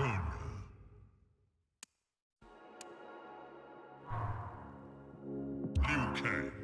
Sonya. Liu Kang.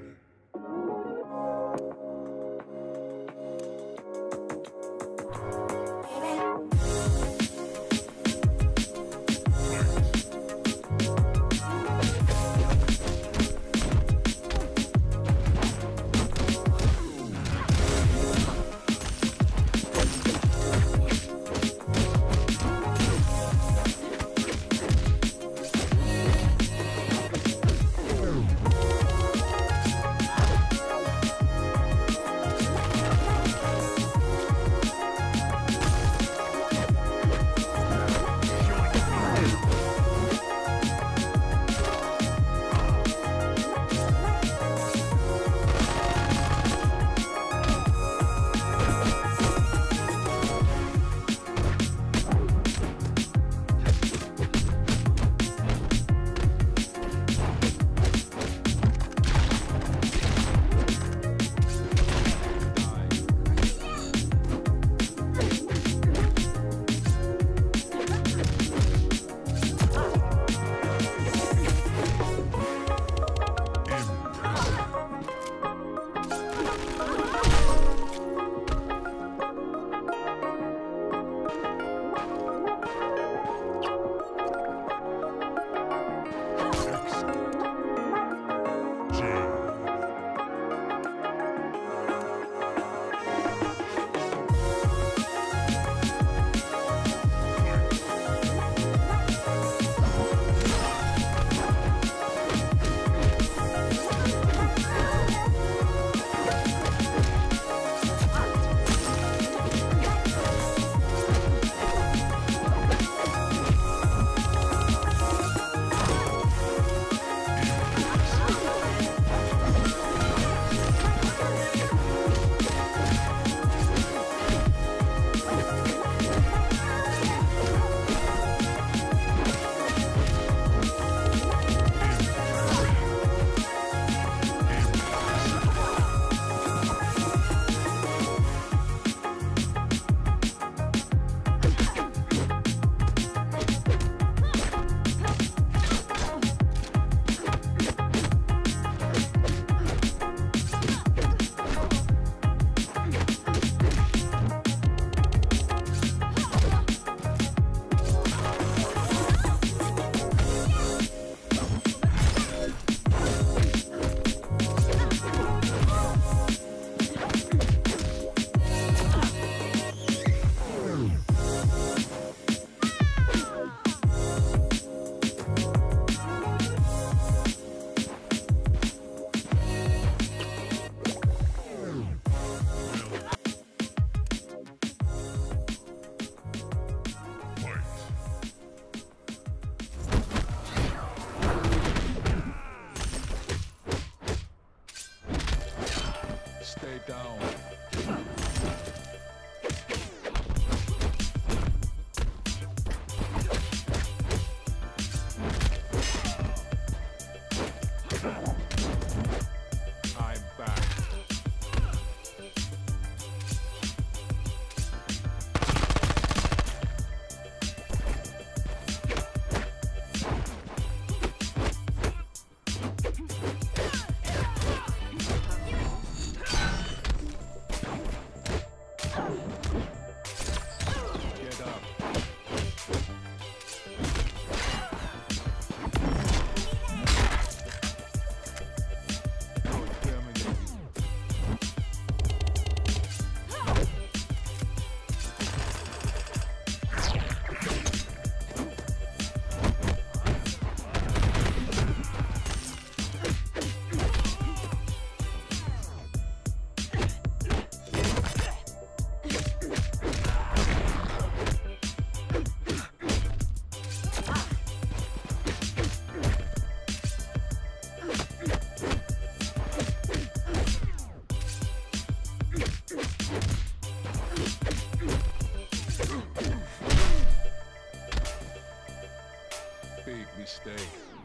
Mistake.